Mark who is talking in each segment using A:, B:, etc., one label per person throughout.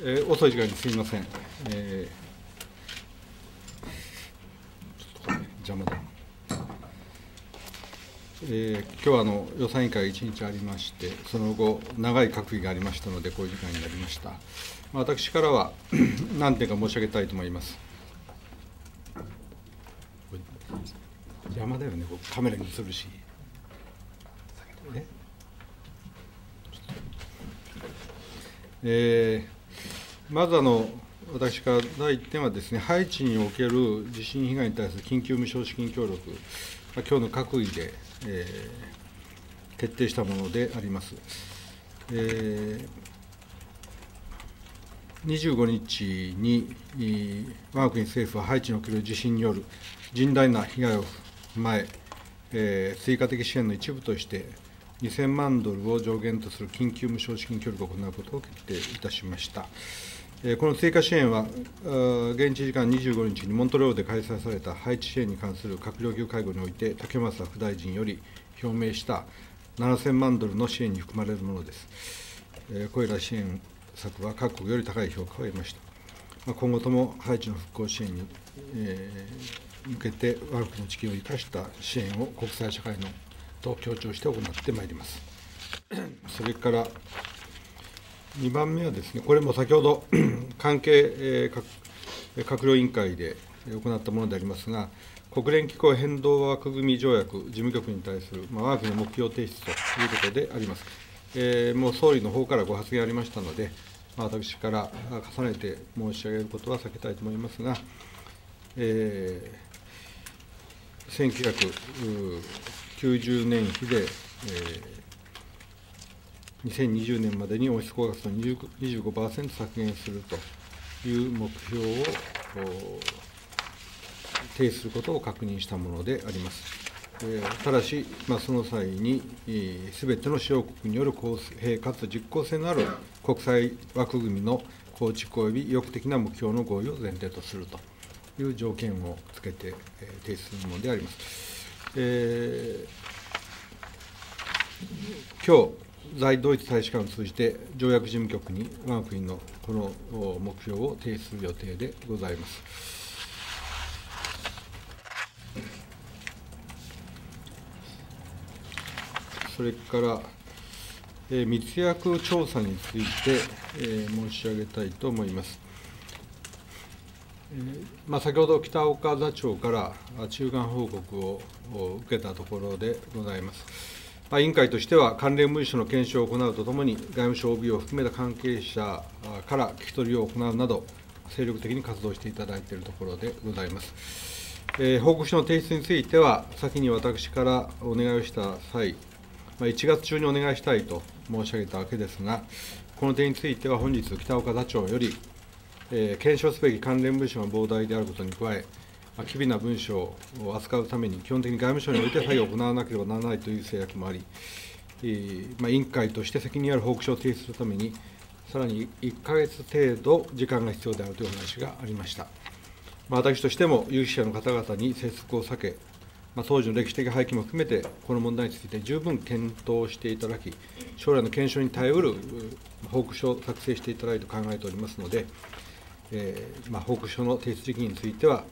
A: えー、遅い時間にすみません。えー、ちょっとこれ邪魔だ。えー、今日はあの予算委員会が1日ありまして、その後、長い閣議がありましたので、こういう時間になりました。私からは 何点か申し上げたいと思います。邪魔だよね、カメラに映るし。えー、まずあの私から第1点はですね、ハイチにおける地震被害に対する緊急無償資金協力、まあ、今日の閣議で、えー、決定したものであります。えー、25日に我が国政府はハイチにおける地震による甚大な被害を踏まえ、えー、追加的支援の一部として、2000万ドルを上限とする緊急無償資金協力を行うことを決定いたしました。この追加支援は、現地時間25日にモントレオで開催された配置支援に関する閣僚級会合において、竹政副大臣より表明した7000万ドルの支援に含まれるものです。これら支援策は各国より高い評価を得ました。今後ともハイチの復興支援に、向けて、我が国の地球を生かした支援を国際社会のと強調して行ってまいります。それから2番目はですね、これも先ほど 関係閣僚委員会で行ったものでありますが、国連気候変動枠組み条約事務局に対する、まあ、我が国の目標提出ということであります。えー、もう総理の方からご発言ありましたので、まあ、私から重ねて申し上げることは避けたいと思いますが、えー、1990年比で、えー、2020年までに温室効果ガスの25%削減するという目標を提出することを確認したものであります。ただし、まあ、その際に、す、べ、ての主要国による公平かつ実効性のある国際枠組みの構築及び意欲的な目標の合意を前提とするという条件をつけて、えー、提出するものであります。えー、今日在ドイツ大使館を通じて条約事務局に我が国のこの目標を提出する予定でございます。それから、えー、密約調査について、えー、申し上げたいと思います。まあ、先ほど北岡座長から中間報告を受けたところでございます。委員会としては、関連文書の検証を行うとともに、外務省 OB を含めた関係者から聞き取りを行うなど、精力的に活動していただいているところでございます。えー、報告書の提出については、先に私からお願いをした際、まあ、1月中にお願いしたいと申し上げたわけですが、この点については本日、北岡座長より、えー、検証すべき関連文書が膨大であることに加え、機微な文書を扱うために、基本的に外務省において作業を行わなければならないという制約もあり、えーまあ、委員会として責任ある報告書を提出するために、さらに1か月程度時間が必要であるという話がありました。まあ、私としても有識者の方々に接触を避け、まあ、当時の歴史的背景も含めて、この問題について十分検討していただき、将来の検証に耐えうる報告書を作成していただいて考えておりますので、えーまあ、報告書の提出時期については、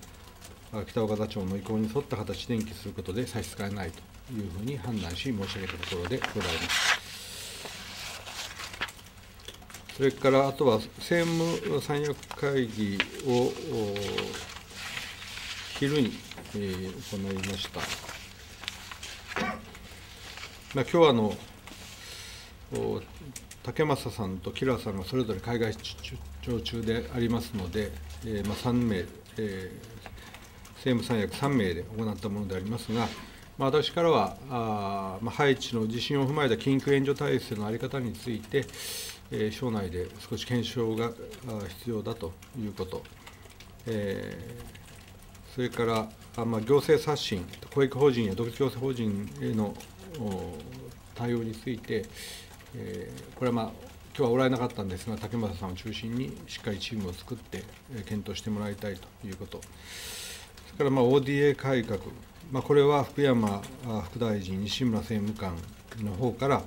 A: 北岡座長の意向に沿った形で延期することで差し支えないというふうに判断し、申し上げたところでございます。それからあとは政務三役会議を昼に、えー、行いました。まあ、今日はあの竹正さんとキラーさんがそれぞれ海外出張中でありますので、えーまあ、3名、えー、政務三役3名で行ったものでありますが、まあ、私からはあ、まあ、ハイチの地震を踏まえた緊急援助体制の在り方について、えー、省内で少し検証が必要だということ、えー、それからあ、まあ、行政刷新、公益法人や独立行政法人への対応について、えー、これは、まあ、今日はおられなかったんですが、竹俣さんを中心にしっかりチームを作って、え、検討してもらいたいということ、から、まあ、ODA 改革、まあ、これは福山副大臣、西村政務官の方から、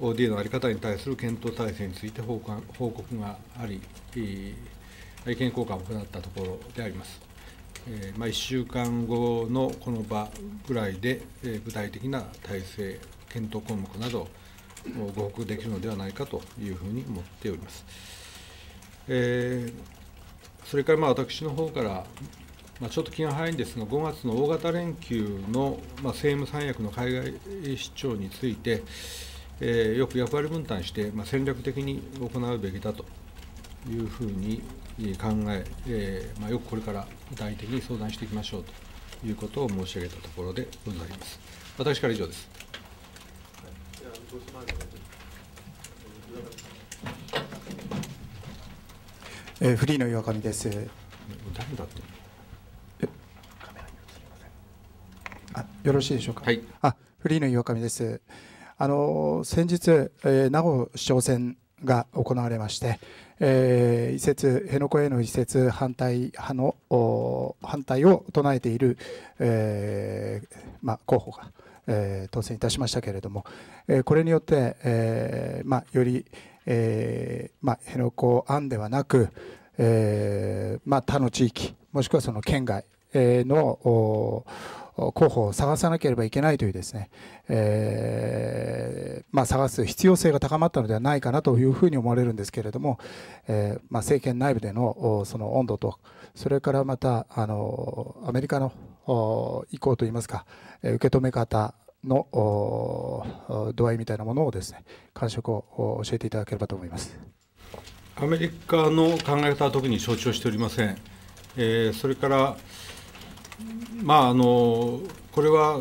A: ODA の在り方に対する検討体制について報告があり、意見交換を行ったところであります。えまあ、1週間後のこの場ぐらいで、具体的な体制、検討項目などをご報告できるのではないかというふうに思っております。えー、それからまあ私の方から、まあ、ちょっと気が早いんですが、5月の大型連休の、まあ、政務三役の海外出張について、えー、よく役割分担して、まあ、戦略的に行うべきだというふうに考ええーまあ、よくこれから具体的に相談していきましょうということを申し上げたところでございます。私から以上です。
B: えー、フリーの岩上です。誰
A: だって。
B: あ、よろしいでしょうか？
A: はい。
B: あ、フリーの岩上です。あの先日、えー、名護市長選が行われまして、えー、移設辺野古への移設反対派の反対を唱えている、えーまあ、候補が、えー、当選いたしましたけれども、えー、これによって、えーまあ、より、えーまあ、辺野古案ではなく、えーまあ、他の地域もしくはその県外の候補を探さなければいけないというですね、えー、まあ、探す必要性が高まったのではないかなというふうに思われるんですけれども、えー、まあ、政権内部でのその温度とそれからまたあのアメリカの意向といいますか受け止め方の度合いみたいなものをですね感触を教えていただければと思います。
A: アメリカの考え方は特に承知をしておりません、えー、それからまああのこれは、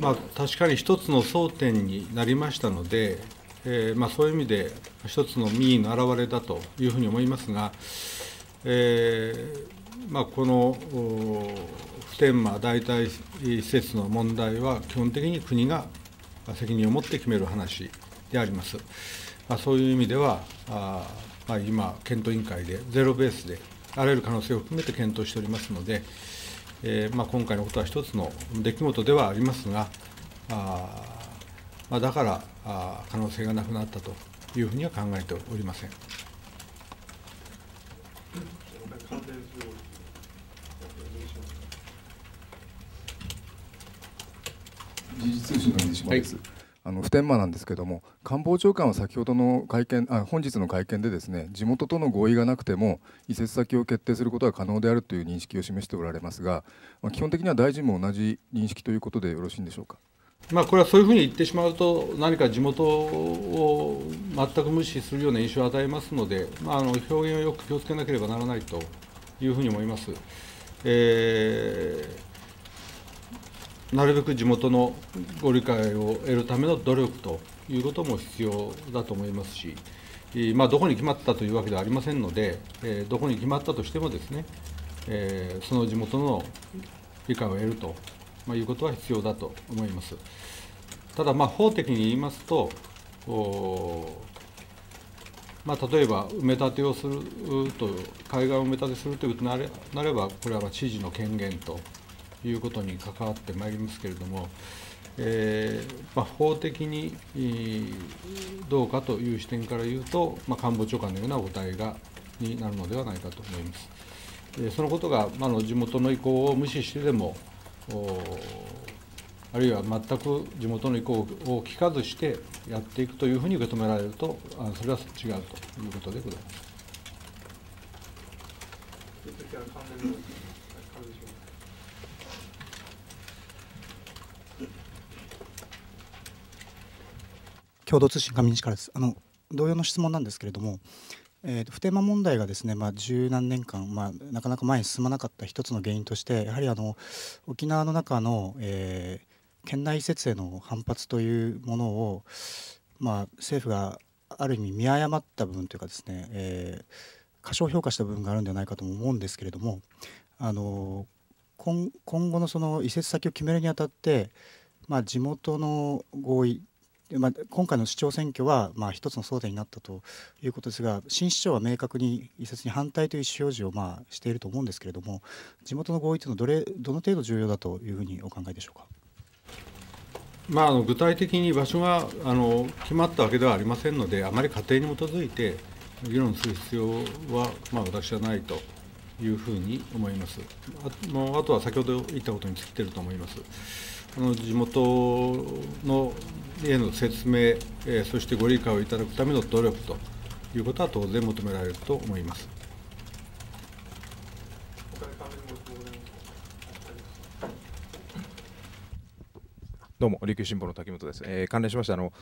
A: まあ、確かに一つの争点になりましたので、えーまあ、そういう意味で一つの民意の表れだというふうに思いますが、えーまあ、この普天間代替施設の問題は基本的に国が責任を持って決める話であります。ま、そういう意味ではあ、ま、今、検討委員会でゼロベースであらゆる可能性を含めて検討しておりますので、えーまあ、今回のことは一つの出来事ではありますが、あまあ、だからあ可能性がなくなったというふうには考えておりません。
C: 時事通信の水島です。はいあの普天間なんですけども官房長官は先ほどの会見あ本日の会見でですね地元との合意がなくても移設先を決定することは可能であるという認識を示しておられますが、まあ、基本的には大臣も同じ認識ということでよろしいんでしょうか？
A: まあ、これはそういうふうに言ってしまうと、何か地元を全く無視するような印象を与えますので、まあ、あの表現をよく気をつけなければならないというふうに思います。えーなるべく地元のご理解を得るための努力ということも必要だと思いますし、まあ、どこに決まったというわけではありませんので、えどこに決まったとしてもですね、えその地元の理解を得ると、まいうことは必要だと思います。ただ、法的に言いますと、まあ、例えば埋め立てをすると、海岸を埋め立てするということになれば、これは知事の権限ということに関わってまいりますけれども、えーまあ、法的にどうかという視点から言うと、まあ、官房長官のようなお答えがになるのではないかと思います。えそのことが、まあ、の地元の意向を無視してでも、あるいは全く地元の意向を聞かずしてやっていくというふうに受け止められると、あそれは違うということでございます。
B: 共同通信上西からです。あの同様の質問なんですけれども、えー、普天間問題がですね、まあ、十何年間、まあ、なかなか前に進まなかった一つの原因としてやはりあの沖縄の中の、えー、県内移設への反発というものを、まあ、政府がある意味見誤った部分というかですね、えー、過小評価した部分があるんではないかとも思うんですけれどもあの今後のその移設先を決めるにあたって、まあ、地元の合意まあ、今回の市長選挙はまあ一つの争点になったということですが新市長は明確に移設に反対という意思表示をまあしていると思うんですけれども地元の合意というのはどれどの程度重要だというふうにお考えでしょうか？
A: まあ、あの具体的に場所があの決まったわけではありませんので、あまり仮定に基づいて議論する必要は、まあ、私はないというふうに思います。あもうあとは先ほど言ったことに尽きていると思います。あの地元のへの説明、えー、そしてご理解をいただくための努力ということは当然求められると思います。
D: どうも、琉球新報の滝本です。えー、関連しましてあの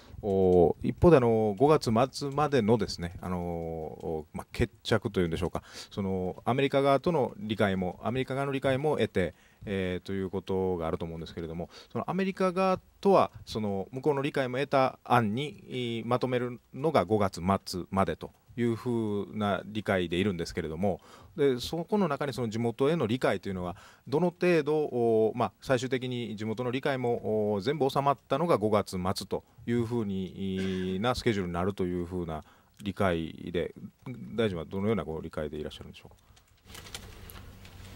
D: 一方であの5月末までのですねあの、まあ、決着というんでしょうかそのアメリカ側との理解もアメリカ側の理解も得て、えー、ということがあると思うんですけれどもそのアメリカ側とはその向こうの理解も得た案にまとめるのが5月末までというふうな理解でいるんですけれどもでそこの中にその地元への理解というのはどの程度、まあ、最終的に地元の理解も全部収まったのが5月末というふうになスケジュールになるというふうな理解で大臣はどのようなご理解でいらっしゃるんでしょう？か。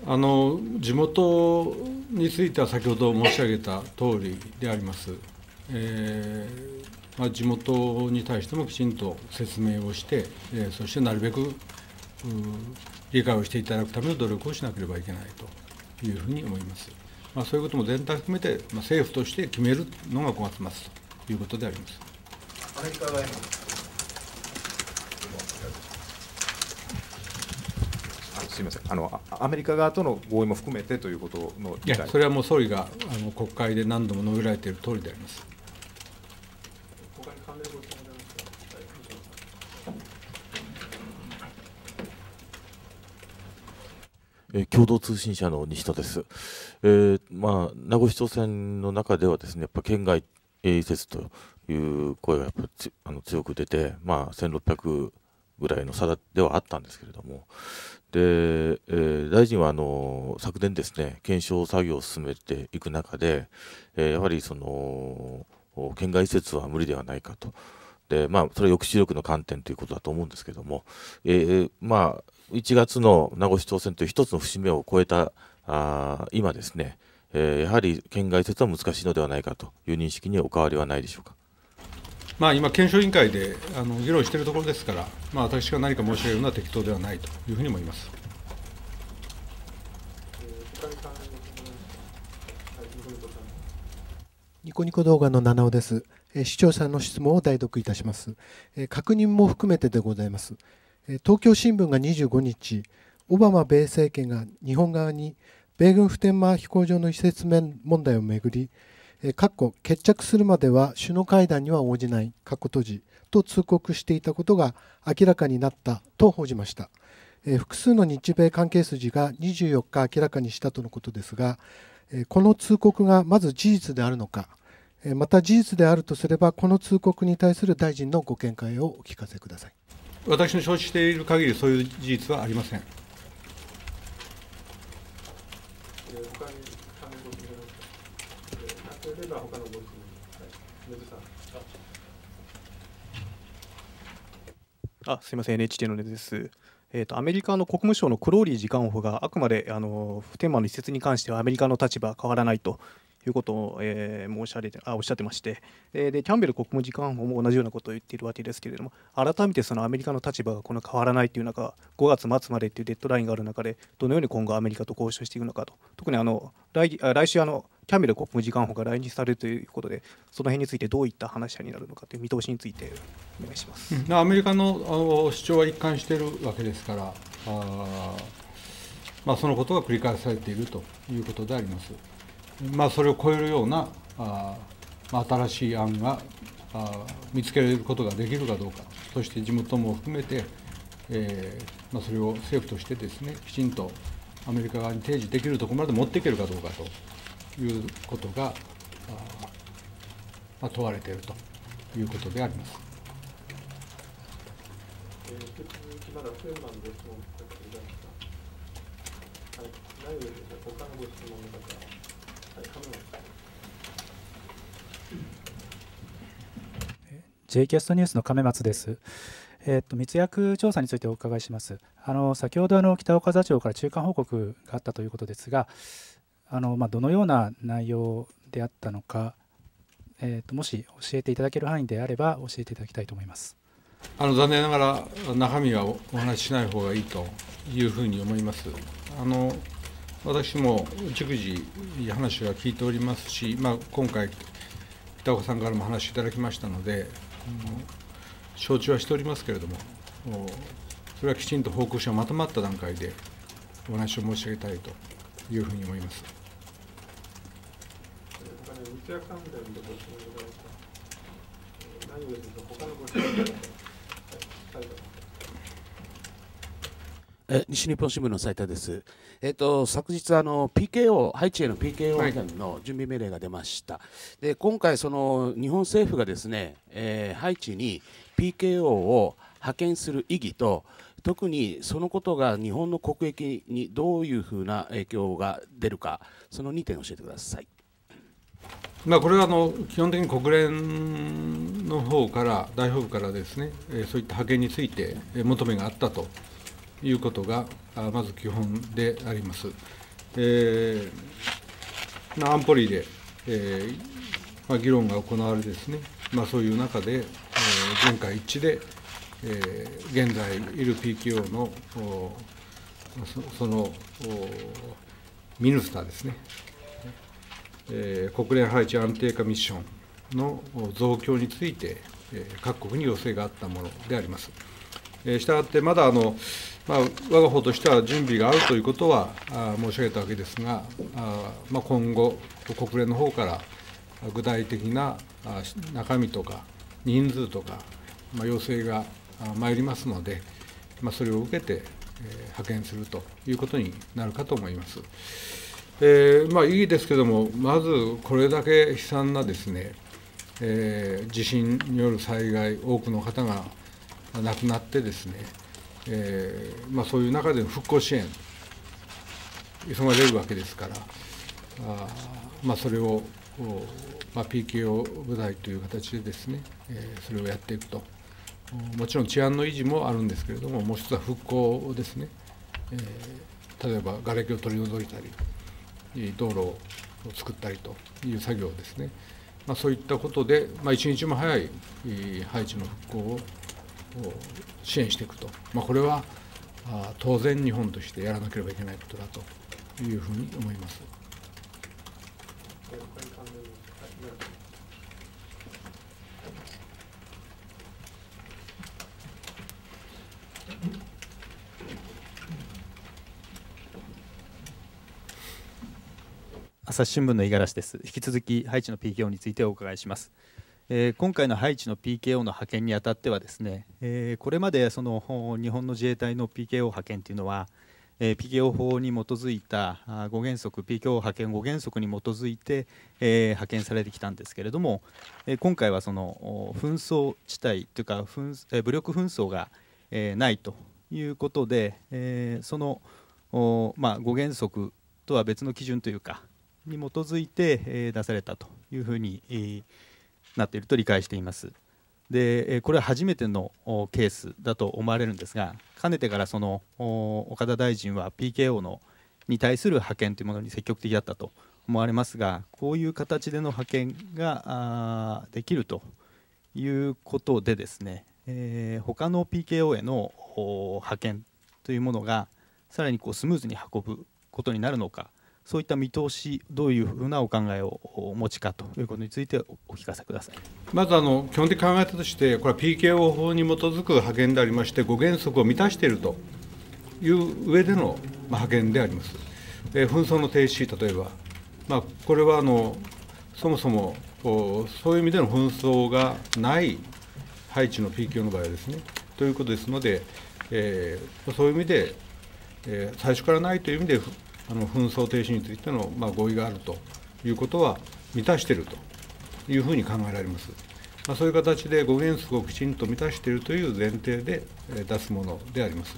A: あの地元については先ほど申し上げた通りであります。えーまあ、地元に対してもきちんと説明をして、えー、そしてなるべく理解をしていただくための努力をしなければいけないというふうに思います。まあ、そういうことも全体含めて、まあ、政府として決めるのが5月末ということであります。アメリカ
D: すみませんあのアメリカ側との合意も含めてということの
A: いやそれはもう総理があの国会で何度も述べられている通りであります。
E: え共同通信社の西田です。えー、まあ、名護市長選の中ではですね、やっぱ県外移設という声がやっぱあの強く出て、まあ、1600ぐらいの差ではあったんですけれども、で、えー、大臣はあの昨年ですね、検証作業を進めていく中で、えー、やはりその県外移設は無理ではないかと。でまあ、それは抑止力の観点ということだと思うんですけども、えー、まあ、1月の名護市長選という一つの節目を超えたあ今ですね、え、やはり県外移設は難しいのではないかという認識にお変わりはないでしょうか。
A: まあ、今、検証委員会であの議論しているところですから、まあ、私が何か申し上げるのは適当ではないというふうに思います。
F: ニコニコ動画の七尾です。視聴者の質問を代読いたします。確認も含めてでございます。東京新聞が25日、オバマ米政権が日本側に米軍普天間飛行場の移設面問題をめぐり、決着するまでは首脳会談には応じない、閉じと通告していたことが明らかになったと報じました。複数の日米関係筋が24日明らかにしたとのことですが、この通告がまず事実であるのか、また事実であるとすれば、この通告に対する大臣のご見解をお聞かせください。
A: 私の承知している限り、そういう事実はありません。
G: あすみません、NHK のです。えーと、アメリカの国務省のクローリー次官補があくまであの普天間の移設に関してはアメリカの立場は変わらないということを、えー、申し上げてあおっしゃってまして、でキャンベル国務次官補も同じようなことを言っているわけですけれども、改めてそのアメリカの立場がこの変わらないという中、5月末までというデッドラインがある中で、どのように今後、アメリカと交渉していくのかと、特にあの来来週あの、キャンベル国務次官補が来日されるということで、その辺についてどういった話し合いになるのかという見通しについてお願いします、
A: うん、アメリカのあの主張は一貫しているわけですから、あまあ、そのことが繰り返されているということであります。まあ、それを超えるようなあ、まあ、新しい案があ見つけられることができるかどうか、そして地元も含めて、えーまあ、それを政府としてですねきちんとアメリカ側に提示できるところまで持っていけるかどうかということが、あまあ、問われているということであります。引き続きまだフーマンご質問ございますか。はい、内容で他のご質問の方。
H: J キャストニュースの亀松です。えー、と密約調査についてお伺いします。あの先ほどあの北岡座長から中間報告があったということですが、あのまあ、どのような内容であったのか、えーと、もし教えていただける範囲であれば教えていただきたいと思います。
A: あの残念ながら中身はお話ししない方がいいというふうに思います。あの私も逐次話は聞いておりますし、まあ、今回、北岡さんからも話いただきましたので、承知はしておりますけれども、それはきちんと報告書がまとまった段階でお話を申し上げたいというふうに思います。
I: え西日本新聞の斉田です。えっ、と昨日あの PKO ハイチへの PKO の準備命令が出ました。はい、で今回その日本政府がですね、えー、ハイチに PKO を派遣する意義と特にそのことが日本の国益にどういうふうな影響が出るかその2点教えてください。
A: まあ、これはあの基本的に国連の方から代表部からですねそういった派遣について求めがあったということがまず基本であります。えーまあ、安保理で、えーまあ、議論が行われですね、まあ、そういう中で、えー、全会一致で、えー、現在いる PKO のそそのミヌスターですね、えー、国連配置安定化ミッションの増強について、えー、各国に要請があったものであります。えー、したがってまだあのまあ、我が方としては準備があるということは申し上げたわけですが、あまあ、今後、国連の方から具体的な中身とか人数とか、まあ、要請が参りますので、まあ、それを受けて、えー、派遣するということになるかと思います。えーまあ、いいですけれども、まずこれだけ悲惨なですね、えー、地震による災害、多くの方が亡くなってですね、えーまあ、そういう中での復興支援、急がれるわけですから、あまあ、それを、まあ、PKO 部隊という形でですね、えー、それをやっていくと、もちろん治安の維持もあるんですけれども、もう一つは復興ですね、えー、例えば瓦礫を取り除いたり、道路を作ったりという作業ですね、まあ、そういったことで、まあ、一日も早い配置の復興を支援していくと、まあ、これは当然日本としてやらなければいけないことだというふうに思います。
J: 朝日新聞の五十嵐です。引き続き、ハイチの PKO についてお伺いします。えー、今回のハイチの PKO の派遣にあたってはですね、えー、これまでその日本の自衛隊の PKO 派遣というのは、えー、PKO 法に基づいた5原則 PKO 派遣5原則に基づいて、えー、派遣されてきたんですけれども、えー、今回はその紛争地帯というか紛、えー、武力紛争が、えー、ないということで、えー、そのまあ、5原則とは別の基準というかに基づいて、えー、出されたというふうに、えーなっていると理解しています。でこれは初めてのケースだと思われるんですがかねてからその岡田大臣は PKO のに対する派遣というものに積極的だったと思われますがこういう形での派遣ができるということでですね、えー、他の PKO への派遣というものがさらにこうスムーズに運ぶことになるのかそういった見通し、どういうふうなお考えをお持ちかということについてお聞かせください
A: まずあの、基本的考え方として、これは PKO 法に基づく派遣でありまして、5原則を満たしているという上での派遣であります。え紛争の停止、例えば、まあ、これはあのそもそもそういう意味での紛争がないハイチの PKO の場合はですね。ということですので、えー、そういう意味で、えー、最初からないという意味で、あの紛争停止についての、まあ、合意があるということは満たしているというふうに考えられます。まあ、そういう形で5原則をきちんと満たしているという前提で出すものであります。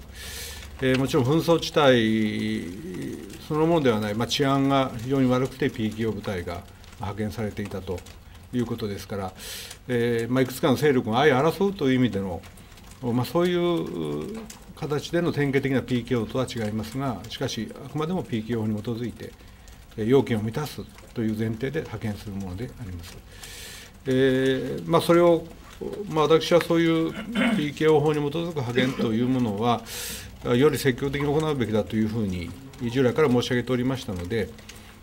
A: えー、もちろん紛争地帯そのものではない、まあ、治安が非常に悪くて PKO 部隊が派遣されていたということですから、えーまあ、いくつかの勢力が相争うという意味での、まあ、そういう形での典型的な PKO とは違いますが、しかし、あくまでも PKO に基づいて、要件を満たすという前提で派遣するものであります。えーまあ、それを、まあ、私はそういう PKO 法に基づく派遣というものは、より積極的に行うべきだというふうに、従来から申し上げておりましたので、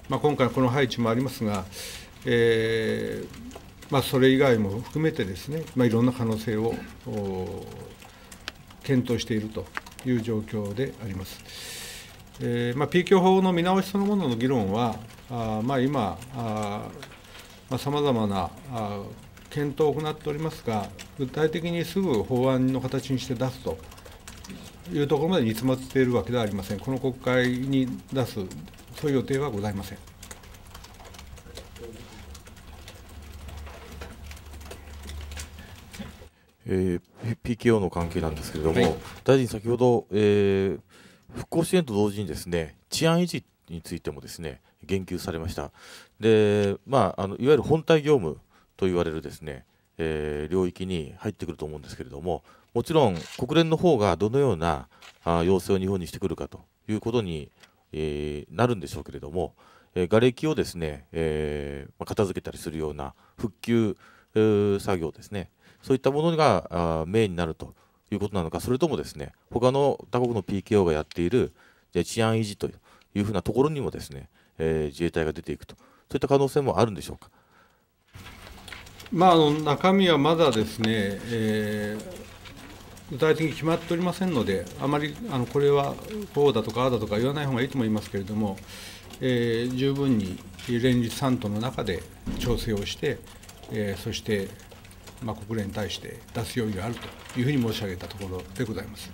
A: まあ、今回、この配置もありますが、えーまあ、それ以外も含めてですね、まあ、いろんな可能性を検討しているという状況であります。えーまあ、PK 法の見直しそのものの議論は、あまあ、今、さまざ、まなあ検討を行っておりますが、具体的にすぐ法案の形にして出すというところまで煮詰まっているわけではありません。この国会に出す、そういう予定はございません。
E: えー、PKO の関係なんですけれども、はい、大臣、先ほど、えー、復興支援と同時にですね治安維持についてもですね言及されました。でまあ、あのいわゆる本体業務と言われるですね、えー、領域に入ってくると思うんですけれども、もちろん国連の方がどのようなあ要請を日本にしてくるかということに、えー、なるんでしょうけれども、えー、瓦礫をですね、えー、片付けたりするような復旧作業ですね、そういったものがメインになるということなのか、それともですね他の他国の PKO がやっている治安維持というふうなところにもですね、えー、自衛隊が出ていくと、そういった可能性もあるんでしょうか。
A: まあ、あの中身はまだですね、えー、具体的に決まっておりませんので、あまりあのこれはこうだとかああだとか言わない方がいいと思いますけれども、えー、十分に連立3党の中で調整をして、えー、そしてまあ、国連に対して出す用意があるというふうに申し上げたところでございます。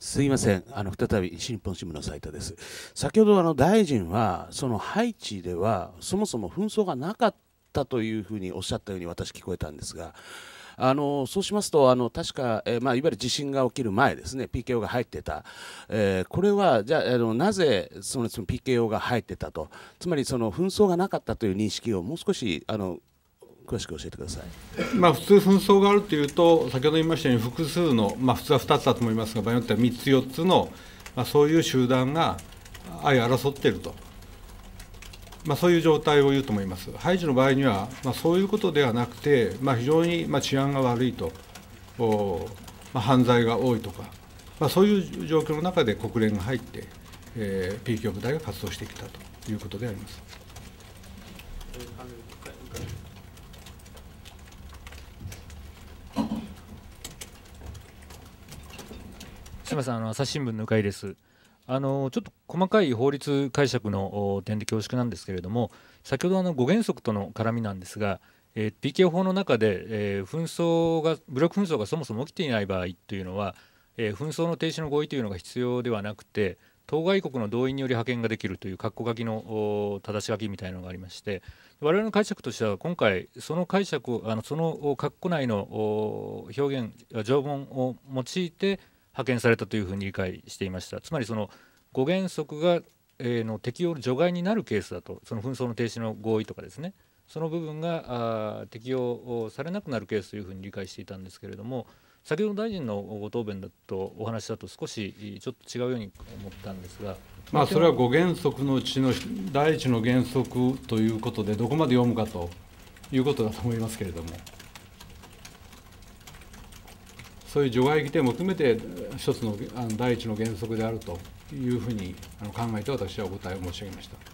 I: すいません、あの再び新本新聞の斉田です。先ほどあの大臣は、そのハイチではそもそも紛争がなかったというふうにおっしゃったように私、聞こえたんですが、あのそうしますとあの確か、えー、まあ、いわゆる地震が起きる前ですね PKO が入ってた、えー、これはじゃあのなぜそのその PKO が入ってたと。つまりその紛争がなかったという認識をもう少しあの詳しく教えてください、
A: まあ、普通、紛争があるというと、先ほど言いましたように、複数の、まあ、普通は2つだと思いますが、場合によっては3つ、4つの、まあ、そういう集団が相争っていると。まあ、そういう状態を言うと思います。ハイジの場合には、まあ、そういうことではなくて、まあ、非常にまあ治安が悪いと、まあ、犯罪が多いとか、まあ、そういう状況の中で国連が入って、えー、PKO 部隊が活動してきたということであります。
K: すみません、あの朝日新聞の向井です。あのちょっと細かい法律解釈の点で恐縮なんですけれども先ほどあの5原則との絡みなんですが、えー、PK 法の中で、えー、紛争が武力紛争がそもそも起きていない場合というのは、えー、紛争の停止の合意というのが必要ではなくて当該国の同意により派遣ができるという括弧書きの正し書きみたいなのがありまして我々の解釈としては今回その解釈あのその括弧内の表現条文を用いて派遣されたというふうに理解していましたつまりその5原則が、え、の適用除外になるケースだとその紛争の停止の合意とかですねその部分があ適用されなくなるケースというふうに理解していたんですけれども先ほど大臣のご答弁だとお話だと少しちょっと違うように思ったんですが。
A: まあ、それは5原則のうちの第一の原則ということで、どこまで読むかということだと思いますけれども。そういう除外規定も含めて、一つの第一の原則であるというふうに考えて、私はお答えを申し上げました。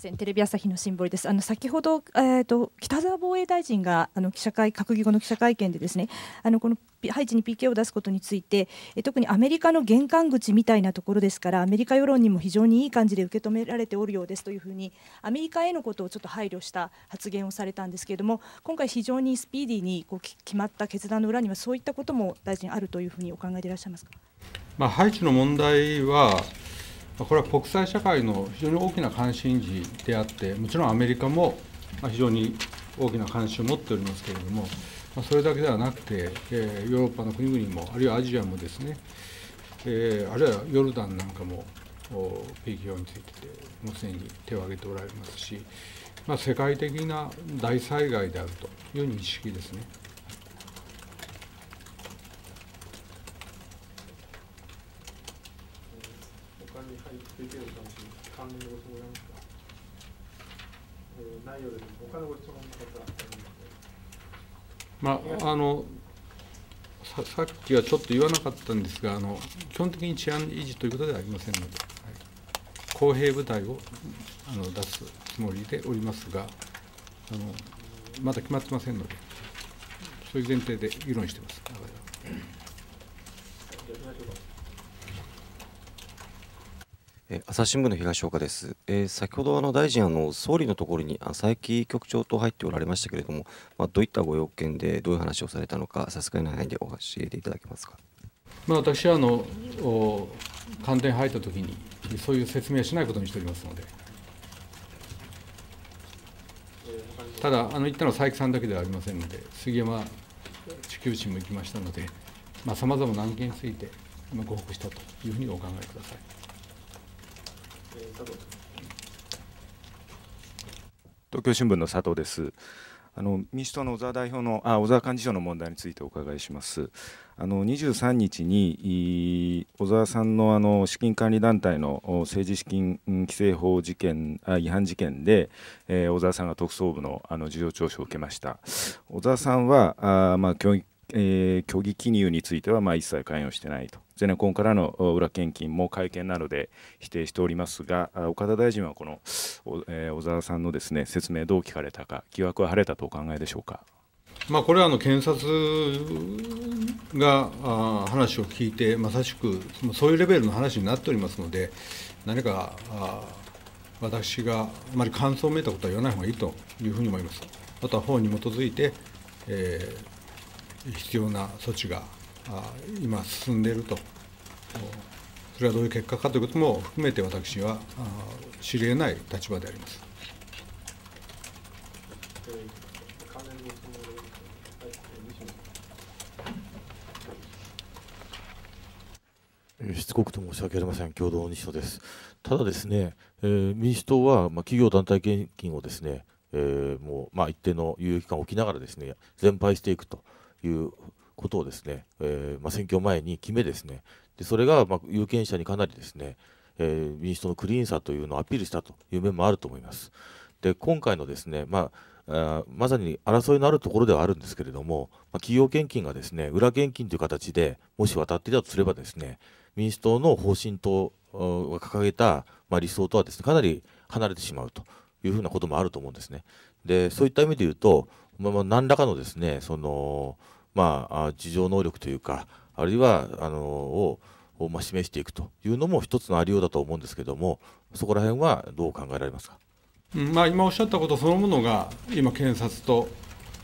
L: せんテレビ朝日のシンボルです。あの先ほど、えーと、北澤防衛大臣があの記者会閣議後の記者会見でですねあのこのハイチに PK を出すことについて、え特にアメリカの玄関口みたいなところですからアメリカ世論にも非常にいい感じで受け止められておるようですというふうにアメリカへのことをちょっと配慮した発言をされたんですけれども今回非常にスピーディーにこう決まった決断の裏にはそういったことも大臣あるというふうにお考えでいらっしゃいますか？
A: まあ、ハイチの問題はこれは国際社会の非常に大きな関心事であって、もちろんアメリカも非常に大きな関心を持っておりますけれども、それだけではなくて、ヨーロッパの国々も、あるいはアジアもですね、あるいはヨルダンなんかも、PKO についてもうすでに手を挙げておられますし、ま、世界的な大災害であるという認識ですね。まあ、あのささっきはちょっと言わなかったんですがあの、基本的に治安維持ということではありませんので、はい、公平部隊をあの出すつもりでおりますがあの、まだ決まってませんので、そういう前提で議論しています。
M: 朝日新聞の東岡です、えー、先ほどあの大臣あの総理のところに佐伯局長と入っておられましたけれども、まあ、どういったご用件でどういう話をされたのか差し支えないでお教えていただけますか、
A: まあ、私はあの官邸に入ったときにそういう説明はしないことにしておりますので。ただあの言ったのは佐伯さんだけではありませんので杉山地球審も行きましたのでさまざ、まな案件についてご報告したというふうにお考えください。
N: 東京新聞の佐藤です。あの民主党の小沢代表のあ小沢幹事長の問題についてお伺いします。あの23日に小沢さんのあの資金管理団体の政治資金規正法事件あ違反事件で、えー、小沢さんが特捜部のあの事情聴取を受けました。小沢さんはあまあ競技えー、虚偽記入についてはま一切関与してないと、ゼネコンからの裏献金も会見などで否定しておりますが、岡田大臣はこの、えー、小沢さんのです、ね、説明、どう聞かれたか、疑惑は晴れたとお考えでしょうか？
A: まあ、これはあの検察があ話を聞いて、まさしくそういうレベルの話になっておりますので、何かあ私があまり感想をめいたことは言わない方がいいというふうに思います。あとは法に基づいて、えー必要な措置が今進んでいると、それはどういう結果かということも含めて私は知りえない立場であります。
E: しつこくて申し訳ありません、共同西野です。ただですね、えー、民主党は、まあ、企業団体献金をですね、えー、もう、まあ、一定の猶予期間を置きながらですね、全廃していくと。いうことをですね、えー、まあ、選挙前に決めですねでそれがま有権者にかなりですね、えー、民主党のクリーンさというのをアピールしたという面もあると思います。で今回のですね、まあ、まさに争いのあるところではあるんですけれども、まあ、企業献金がですね裏献金という形でもし渡っていたとすればですね民主党の方針とが掲げた、まあ、理想とはですねかなり離れてしまうというふうなこともあると思うんですね。でそういった意味で言うとまあ、何らかのですねその、まあ、事情能力というかあるいはあのをまあ、示していくというのも一つのありようだと思うんですけどもそこら辺はどう考えられますか、
A: まあ、今おっしゃったことそのものが今検察と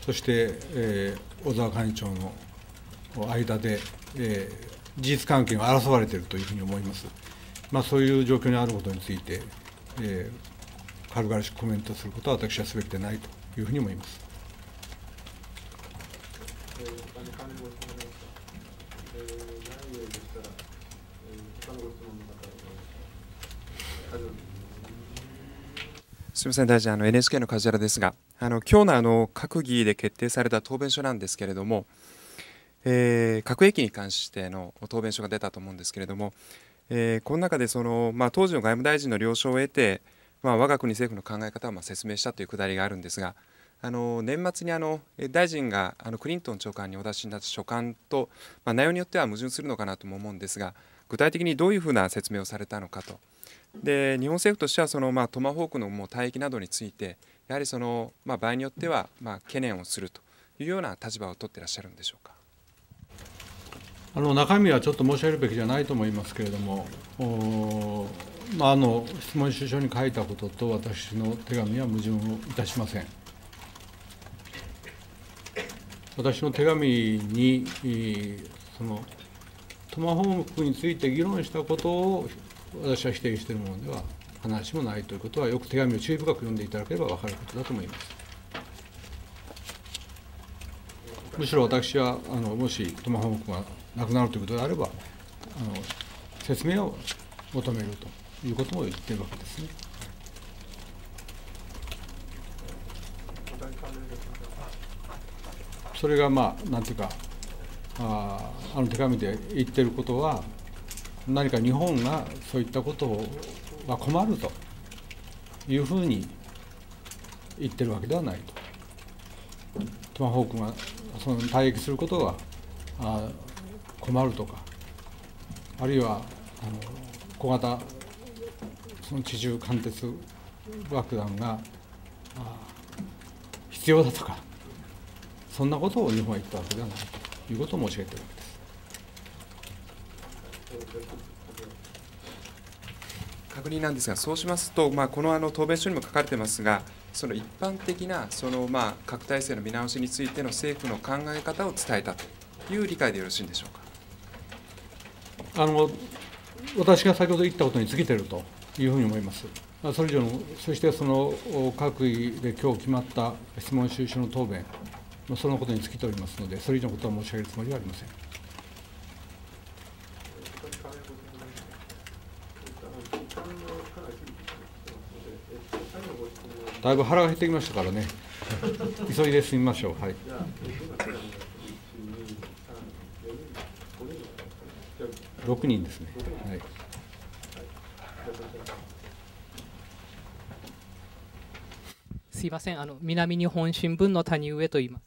A: そして、えー、小沢幹事長の間で、えー、事実関係が争われているというふうに思います、まあ、そういう状況にあることについて、えー、軽々しくコメントすることは私はすべきでないというふうに思います。
O: すみません、大臣、あの NHK の梶原ですが、あの今日のあの閣議で決定された答弁書なんですけれども、えー、核兵器に関しての答弁書が出たと思うんですけれども、えー、この中でその、まあ、当時の外務大臣の了承を得て、まあ、我が国政府の考え方をまあ説明したというくだりがあるんですが、あの年末にあの大臣があのクリントン長官にお出しになった書簡と、まあ、内容によっては矛盾するのかなとも思うんですが、具体的にどういうふうな説明をされたのかと。で日本政府としてはその、まあ、トマホークのもう帯域などについてやはりその、まあ、場合によっては、まあ、懸念をするというような立場を取っていらっしゃるんでしょうか
A: あの中身はちょっと申し上げるべきじゃないと思いますけれども、まあ、あの質問主書に書いたことと私の手紙は矛盾をいたしません。私の手紙にそのトマホークについて議論したことを私は否定しているものでは必ずしもないということはよく手紙を注意深く読んでいただければ分かることだと思います。むしろ私はあのもしトマホークがなくなるということであればあの説明を求めるということも言っているわけですね。それがまあなんていうかああの手紙で言ってることは何か日本がそういったことは困るというふうに言ってるわけではないと。トマホークがその退役することはあ困るとかあるいはあの小型その地中貫徹爆弾が必要だとかそんなことを日本は言ったわけではないということを申し上げているわけです。
O: 確認なんですが、そうしますと、まあ、このあの答弁書にも書かれてますが、その一般的なそのまあ核体制の見直しについての政府の考え方を伝えたという理解でよろしいんでしょ
A: うか？あの私が先ほど言ったことに尽きているというふうに思います。それ以上の、そしてその閣議で今日決まった質問収集の答弁、そのことに尽きておりますので、それ以上のことは申し上げるつもりはありません。だいぶ腹が減ってきましたからね、急いで進みましょう。はい6人ですね。はい
P: すいません、あの南日本新聞の谷上と言います。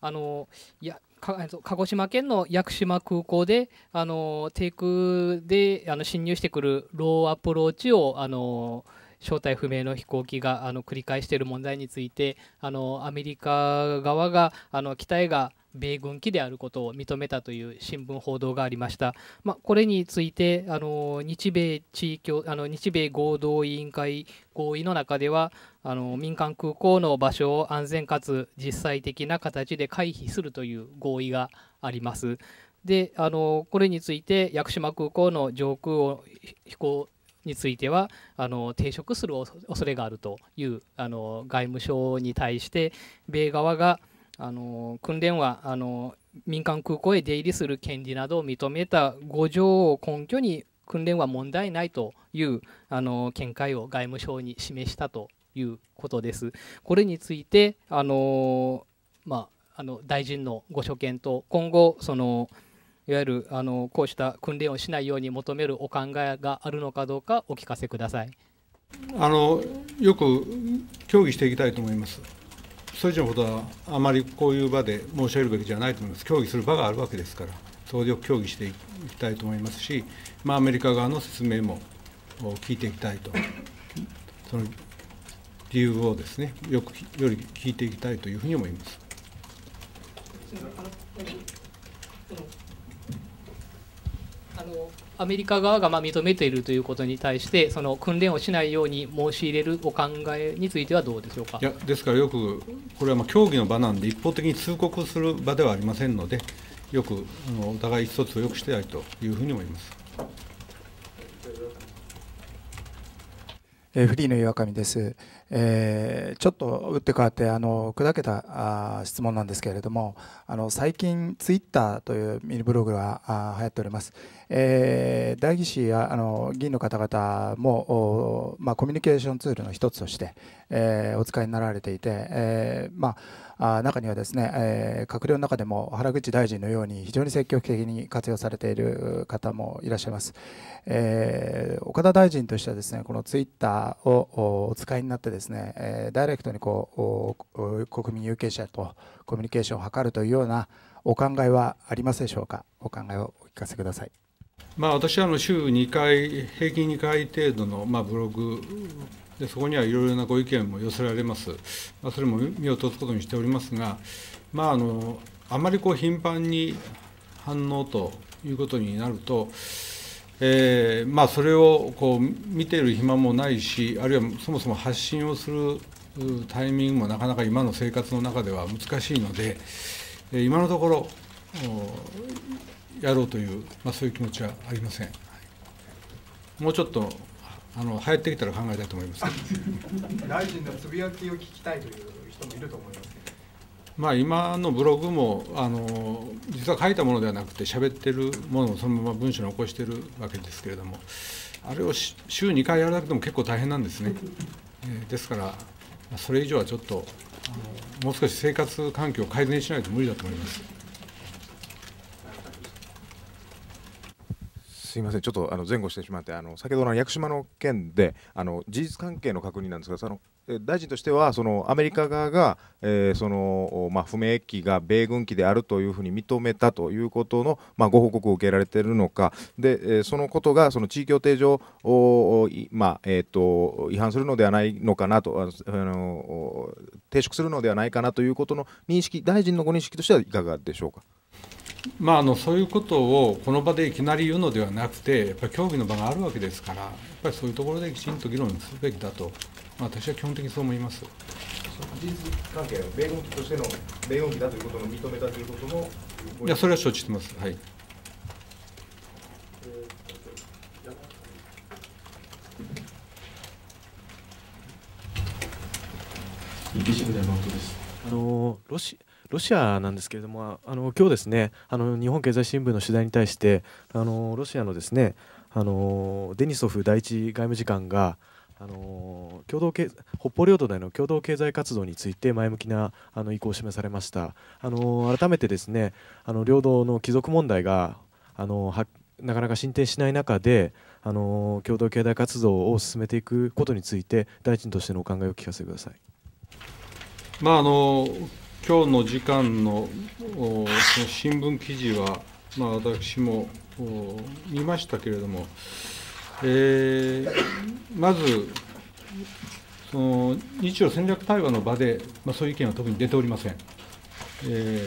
P: あのいや鹿児島県の屋久島空港であの低空であの侵入してくるローアプローチをあの正体不明の飛行機があの繰り返している問題についてあのアメリカ側があの機体が米軍機であることを認めたという新聞報道がありました。まあ、これについてあの日米地域あの日米合同委員会合意の中ではあの民間空港の場所を安全かつ実際的な形で回避するという合意があります。であのこれについて屋久島空港の上空を飛行についてはあの抵触する恐れがあるというあの外務省に対して米側があの訓練はあの民間空港へ出入りする権利などを認めた5条を根拠に訓練は問題ないというあの見解を外務省に示したということです。これについてあの、まあ、あの大臣のご所見と今後そのいわゆるあのこうした訓練をしないように求めるお考えがあるのかどうかお聞かせください。
A: あのよく協議していきたいと思います。それ以上のことはあまりこういう場で申し上げるべきじゃないと思います。協議する場があるわけですから、総力協議していきたいと思いますし、まあ、アメリカ側の説明も聞いていきたいと、その理由をですね、よくより聞いていきたいというふうに思います。
P: あのアメリカ側がま認めているということに対して、その訓練をしないように申し入れるお考えについてはどうでしょうか？
A: いやですからよく、これはま協議の場なんで、一方的に通告する場ではありませんので、よくお互い意思疎通をよくしてやいというふうに思います。
B: えー、フリーの岩上です。えー、ちょっと打って変わってあの砕けたあ質問なんですけれどもあの最近ツイッターというミニブログがあ流行っております、えー、代議士やあの議員の方々もまあ、コミュニケーションツールの一つとして、えー、お使いになられていて、えー、まあ中にはですね、えー、閣僚の中でも原口大臣のように非常に積極的に活用されている方もいらっしゃいます、えー、岡田大臣としてはですねこのツイッターをお使いになってですね、え、ダイレクトにこう国民有権者とコミュニケーションを図るというようなお考えはありますでしょうか？お考えをお聞かせください。
A: まあ、私はあの週2回、平均2回程度のまあブログで、そこにはいろいろなご意見も寄せられます、まあ、それも目を通すことにしておりますが、まあ、あのあまりこう頻繁に反応ということになると、えーまあ、それをこう見ている暇もないし、あるいはそもそも発信をするタイミングもなかなか今の生活の中では難しいので、今のところ、やろうという、まあ、そういう気持ちはありません。もうちょっとあの流行ってきたら考えたいと思います。
Q: 大臣のつぶやきを聞きたいという人もいると思います。
A: まあ、今のブログもあの実は書いたものではなくて喋ってるものをそのまま文章に起こしてるわけですけれども、あれを週2回やるだけでも結構大変なんですね。ですから、それ以上はちょっと、もう少し生活環境を改善しないと無理だと思います。
D: すみません、ちょっとあの前後してしまって、あの先ほどの屋久島の件で、あの事実関係の確認なんですが、その大臣としては、そのアメリカ側が、えー、そのまあ、不明機が米軍機であるというふうに認めたということの、まあ、ご報告を受けられているのか、でえ、そのことがその地位協定上、まあえーと、違反するのではないのかなとあの、抵触するのではないかなということの認識、大臣のご認識としてはいかがでしょうか？
A: まあ、あのそういうことをこの場でいきなり言うのではなくて、やっぱり協議の場があるわけですから、やっぱりそういうところできちんと議論すべきだと、まあ、私は基本的にそう思います。
D: 事実関係の米軍機としての米軍機だということも認めたということも
A: いや、それは承知してます。はい
R: あのロシロシアなんですけれども、あの今日ですね、あの日本経済新聞の取材に対して、あのロシアのですね、あのデニソフ第一外務次官が、あの共同北方領土での共同経済活動について前向きなあの意向を示されました。あの改めてですね、あの領土の帰属問題があのなかなか進展しない中で、あの共同経済活動を進めていくことについて大臣としてのお考えを聞かせてください。
A: まああの今日の時間のその新聞記事は、まあ、私も見ましたけれども、えー、まずその日露戦略対話の場で、まあ、そういう意見は特に出ておりません。え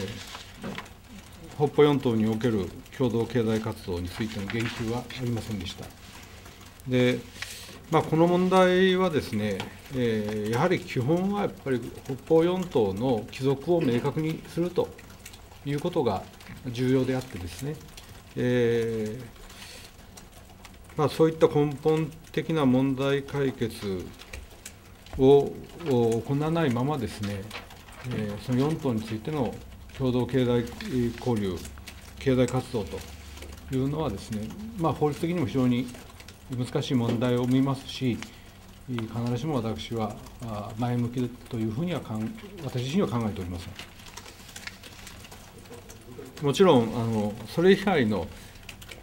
A: ー、北方四島における共同経済活動についての言及はありませんでした。でまあ、この問題はですね、えー、やはり基本はやっぱり北方四島の帰属を明確にするということが重要であってですね、えー、まあ、そういった根本的な問題解決を行わないままですね、えー、その4島についての共同経済交流、経済活動というのはですね、まあ、法律的にも非常に難しい問題を見ますし、必ずしも私は前向きというふうには私自身は考えておりません。もちろんあのそれ以外の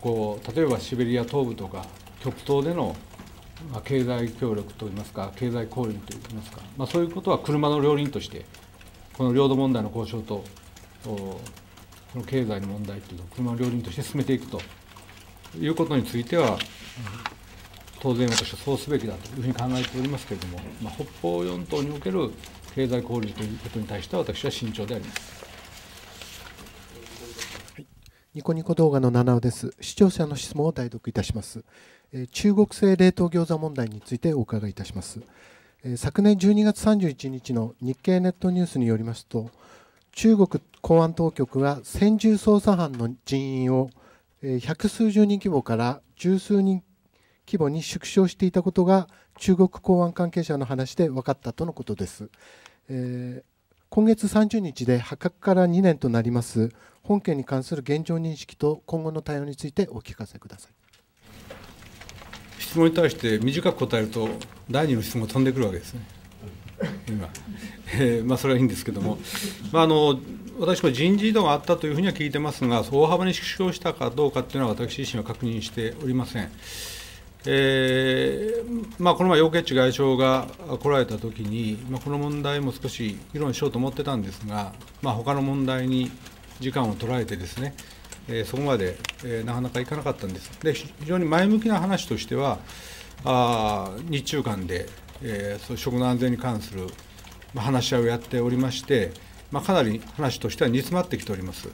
A: こう例えばシベリア東部とか極東での経済協力といいますか経済交流といいますか、まあ、そういうことは車の両輪としてこの領土問題の交渉とこの経済の問題というのを車の両輪として進めていくということについては当然私はそうすべきだというふうに考えておりますけれども、まあ、北方四島における経済交流ということに対しては私は慎重であります。
F: ニコニコ動画の七尾です。視聴者の質問を代読いたします。え中国製冷凍餃子問題についてお伺いいたします。え昨年12月31日の日経ネットニュースによりますと、中国公安当局が専従捜査班の人員を百数十人規模から十数人規模に縮小していたことが中国公安関係者の話で分かったとのことです。えー、今月30日で発覚から2年となります本件に関する現状認識と今後の対応についてお聞かせください。
A: 質問に対して短く答えると第二の質問が飛んでくるわけですね。今、えー、まあ、それはいいんですけども、まあ、あの私も人事異動があったというふうには聞いてますが、大幅に縮小したかどうかというのは、私自身は確認しておりません。えーまあ、この前、楊潔チ外相が来られたときに、まあ、この問題も少し議論しようと思ってたんですが、まあ他の問題に時間を取られてですね、えー、そこまで、えー、なかなかいかなかったんです。で非常に前向きな話としては、あ日中間で、えー、そう食の安全に関する、まあ、話し合いをやっておりまして、まあ、かなり話としては煮詰まってきております。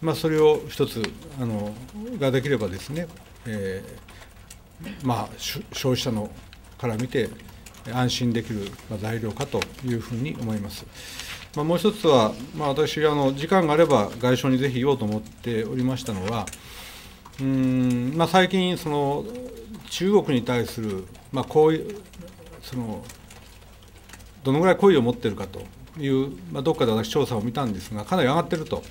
A: まあ、それを一つあのができればですね、えーまあ、消費者のから見て安心できる材料かというふうに思います。まあ、もう一つは、まあ、私あの、時間があれば外相にぜひ言おうと思っておりましたのは、うんまあ、最近その、中国に対する、まあ、こういうそのどのぐらい好意を持ってるかという、まあ、どっかで私、調査を見たんですが、かなり上がってると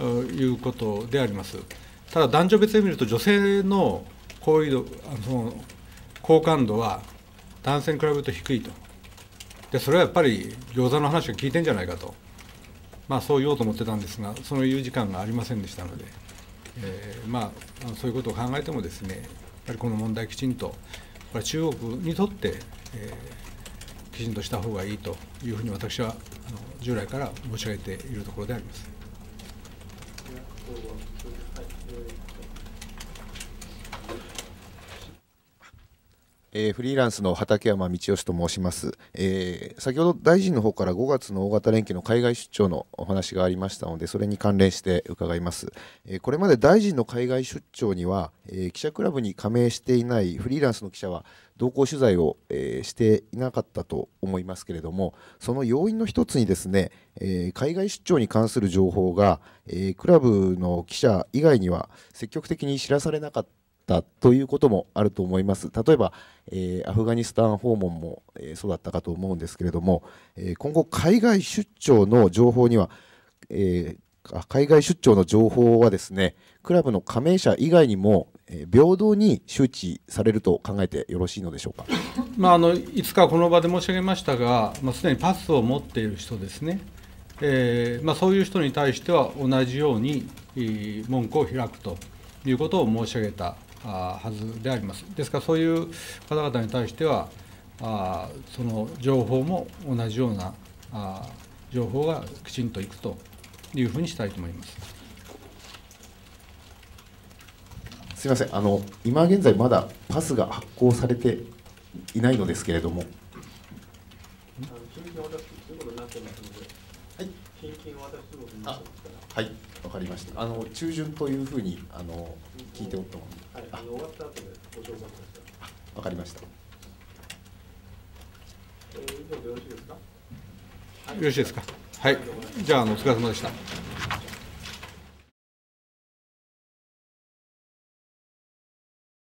A: いうことであります。ただ、男女別で見ると、女性の高緯度あのその好感度は男性に比べると低いとでそれはやっぱり餃子の話が聞いてんじゃないかと、まあ、そう言おうと思ってたんですがそういう時間がありませんでしたので、えー、まあそういうことを考えてもですねやっぱりこの問題きちんとこれ中国にとって、えー、きちんとした方がいいというふうに私はあの従来から申し上げているところであります。
S: えー、フリーランスの畠山道義と申します、えー、先ほど大臣の方から5月の大型連休の海外出張のお話がありましたのでそれに関連して伺います、えー、これまで大臣の海外出張には、え記者クラブに加盟していないフリーランスの記者は同行取材を、えしていなかったと思いますけれどもその要因の一つにですね、え海外出張に関する情報が、えクラブの記者以外には積極的に知らされなかった。ったということもあると思います。例えば、えー、アフガニスタン訪問も、えー、そうだったかと思うんですけれども、えー、今後、海外出張の情報には、え海外出張の情報はですね、クラブの加盟者以外にも、え平等に周知されると考えてよろしいのでしょうか？
A: まあ、あのいつかこの場で申し上げましたが、まあ、すでにパスを持っている人ですね、えーまあ、そういう人に対しては同じように門戸を開くということを申し上げたはずであります。ですからそういう方々に対してはあその情報も同じようなあ情報がきちんといくというふうにしたいと思います。
S: すみませんあの今現在まだパスが発行されていないのですけれども。はい、わかりました。あの中旬というふうにあの聞いておったものわった後でご紹介します。わかりました。
A: えー、以上でよろしいですか。よろしいですか？はい、じゃあ、あのお疲れ様でした。